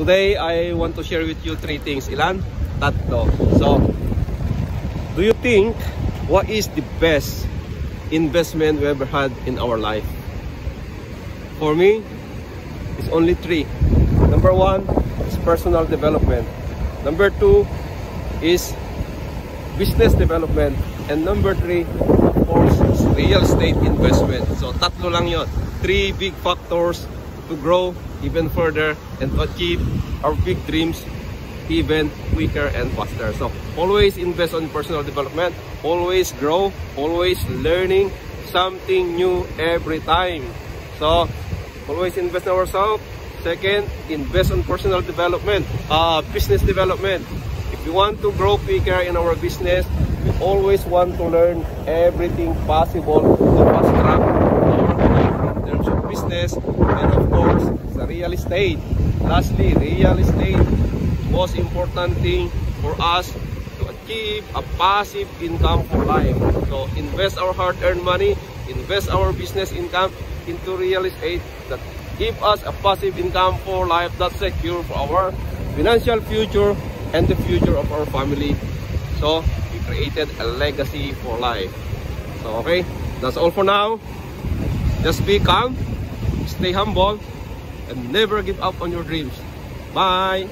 Today, I want to share with you three things. Ilan? Tatlo. So, do you think what is the best investment we ever had in our life? For me, it's only three. Number one is personal development. Number two is business development. And number three, of course, is real estate investment. So, tatlo lang yon. Three big factors to grow even further and to achieve our big dreams even quicker and faster. So always invest on personal development, always grow, always learning something new every time. So always invest in ourselves. Second, invest on personal development, uh, business development. If you want to grow quicker in our business, we always want to learn everything possible to fast track our in terms of business and of course real estate. Lastly, real estate most important thing for us to achieve a passive income for life. So invest our hard-earned money, invest our business income into real estate that give us a passive income for life that's secure for our financial future and the future of our family. So we created a legacy for life. So okay, that's all for now. Just be calm, stay humble, and never give up on your dreams. Bye!